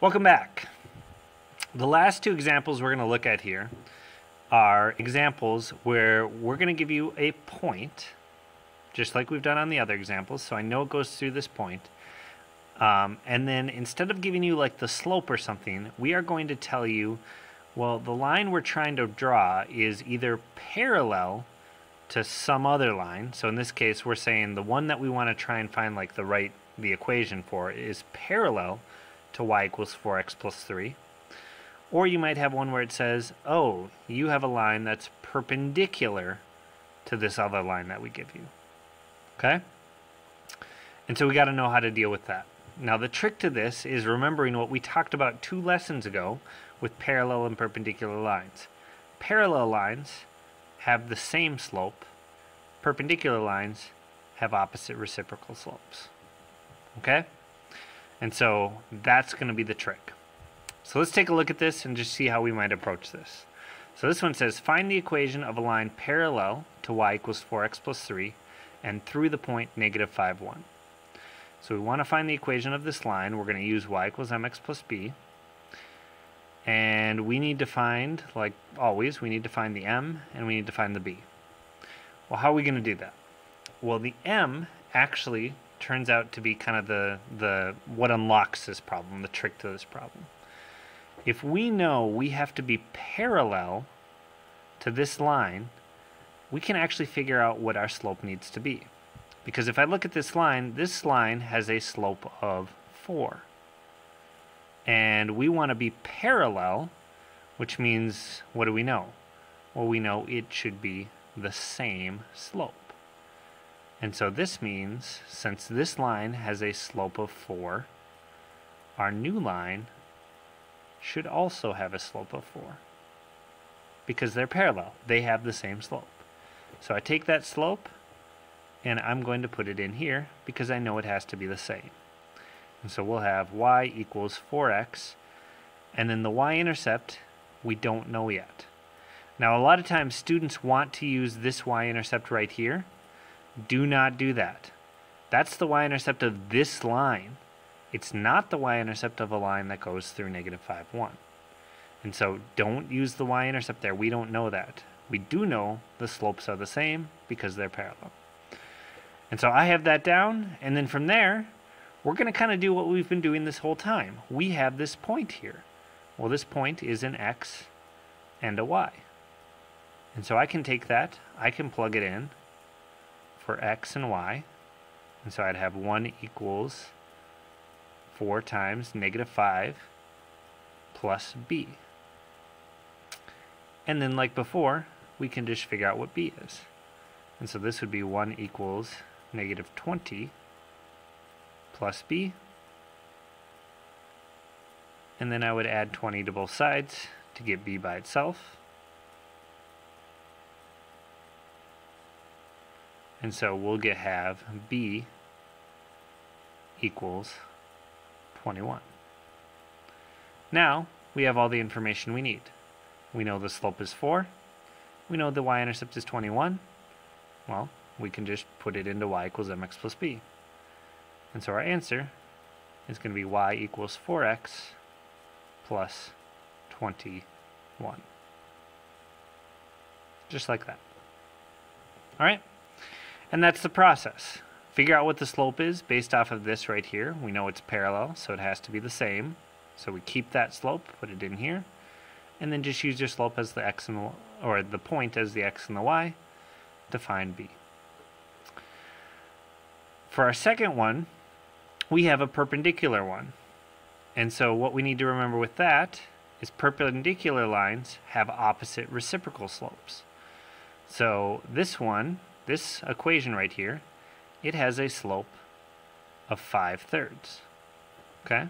Welcome back. The last two examples we're going to look at here are examples where we're going to give you a point, just like we've done on the other examples, so I know it goes through this point. Um, and then instead of giving you like the slope or something, we are going to tell you, well, the line we're trying to draw is either parallel to some other line. So in this case, we're saying the one that we want to try and find like the right, the equation for is parallel to y equals 4x plus 3. Or you might have one where it says, oh, you have a line that's perpendicular to this other line that we give you. Okay? And so we got to know how to deal with that. Now the trick to this is remembering what we talked about two lessons ago with parallel and perpendicular lines. Parallel lines have the same slope. Perpendicular lines have opposite reciprocal slopes. Okay? And so that's going to be the trick. So let's take a look at this and just see how we might approach this. So this one says, find the equation of a line parallel to y equals 4x plus 3 and through the point negative 5, 1. So we want to find the equation of this line. We're going to use y equals mx plus b. And we need to find, like always, we need to find the m and we need to find the b. Well, how are we going to do that? Well, the m actually turns out to be kind of the, the what unlocks this problem, the trick to this problem if we know we have to be parallel to this line, we can actually figure out what our slope needs to be. Because if I look at this line, this line has a slope of 4. And we want to be parallel, which means, what do we know? Well, we know it should be the same slope. And so this means, since this line has a slope of 4, our new line should also have a slope of 4 because they're parallel. They have the same slope. So I take that slope and I'm going to put it in here because I know it has to be the same. And so we'll have y equals 4x and then the y-intercept we don't know yet. Now a lot of times students want to use this y-intercept right here. Do not do that. That's the y-intercept of this line. It's not the y-intercept of a line that goes through negative 5, 1. And so don't use the y-intercept there. We don't know that. We do know the slopes are the same because they're parallel. And so I have that down, and then from there, we're going to kind of do what we've been doing this whole time. We have this point here. Well, this point is an x and a y. And so I can take that, I can plug it in for x and y. And so I'd have 1 equals 4 times negative 5 plus b. And then like before, we can just figure out what b is. And so this would be 1 equals negative 20 plus b. And then I would add 20 to both sides to get b by itself. And so we'll get have b equals 21. Now, we have all the information we need. We know the slope is 4. We know the y-intercept is 21. Well, we can just put it into y equals mx plus b. And so our answer is going to be y equals 4x plus 21. Just like that. All right? And that's the process. Figure out what the slope is based off of this right here. We know it's parallel, so it has to be the same. So we keep that slope, put it in here, and then just use your slope as the x and the, or the point as the x and the y to find b. For our second one, we have a perpendicular one. And so what we need to remember with that is perpendicular lines have opposite reciprocal slopes. So this one, this equation right here, it has a slope of 5 thirds. Okay?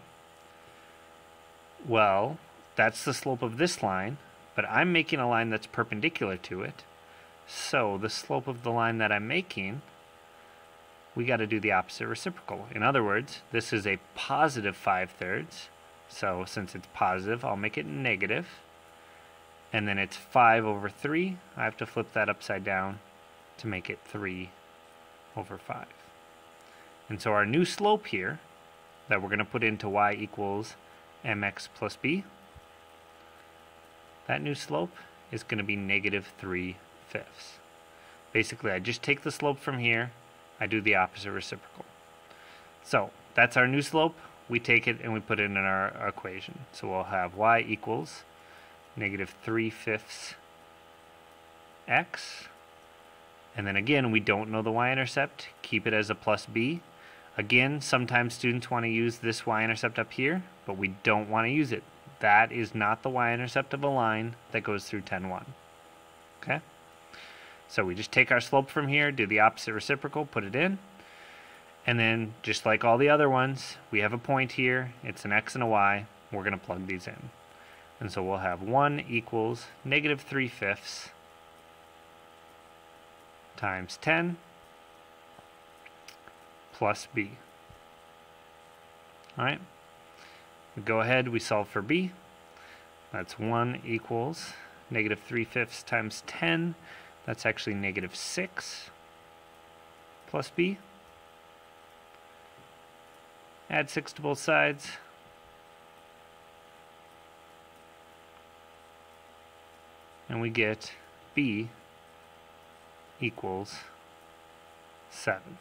Well, that's the slope of this line, but I'm making a line that's perpendicular to it. So the slope of the line that I'm making, we got to do the opposite reciprocal. In other words, this is a positive 5 thirds. So since it's positive, I'll make it negative. And then it's 5 over 3. I have to flip that upside down to make it 3 over 5. And so our new slope here that we're going to put into y equals mx plus b. That new slope is going to be negative 3 fifths. Basically, I just take the slope from here, I do the opposite reciprocal. So that's our new slope. We take it and we put it in our, equation. So we'll have y equals negative 3 fifths x. And then again, we don't know the y-intercept. Keep it as a plus b. Again, sometimes students want to use this y-intercept up here, but we don't want to use it. That is not the y-intercept of a line that goes through 10, 1. Okay? So we just take our slope from here, do the opposite reciprocal, put it in. And then, just like all the other ones, we have a point here. It's an x and a y. We're going to plug these in. And so we'll have 1 equals negative 3 fifths times 10 plus b. All right. We go ahead, we solve for b. That's 1 equals negative 3 fifths times 10. That's actually negative 6 plus b. Add 6 to both sides. And we get b equals 7.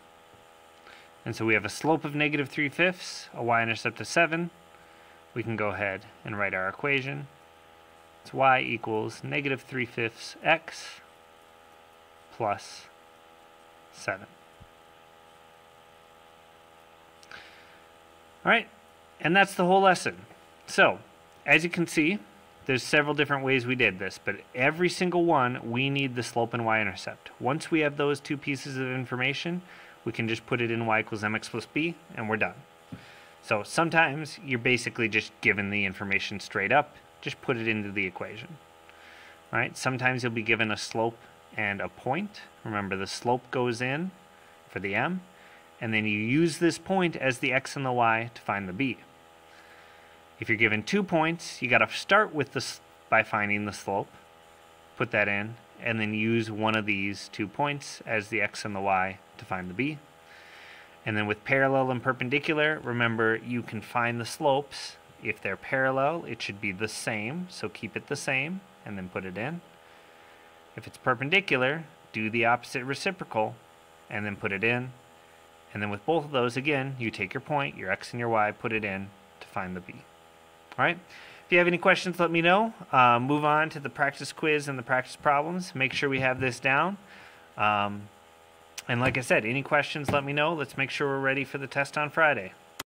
And so we have a slope of negative 3 fifths, a y-intercept of 7. We can go ahead and write our equation. It's y equals negative 3 fifths x plus 7. All right, and that's the whole lesson. So, as you can see, there's several different ways we did this, but every single one, we need the slope and y-intercept. Once we have those two pieces of information, we can just put it in y equals mx plus b, and we're done. So sometimes you're basically just given the information straight up, just put it into the equation. All right, sometimes you'll be given a slope and a point. Remember the slope goes in for the m, and then you use this point as the x and the y to find the b. If you're given two points, you got to start with this by finding the slope, put that in, and then use one of these two points as the x and the y to find the b. And then with parallel and perpendicular, remember you can find the slopes. If they're parallel, it should be the same, so keep it the same and then put it in. If it's perpendicular, do the opposite reciprocal and then put it in. And then with both of those, again, you take your point, your x and your y, put it in to find the b. All right. If you have any questions, let me know. Uh, move on to the practice quiz and the practice problems. Make sure we have this down. Um, and like I said, any questions, let me know. Let's make sure we're ready for the test on Friday.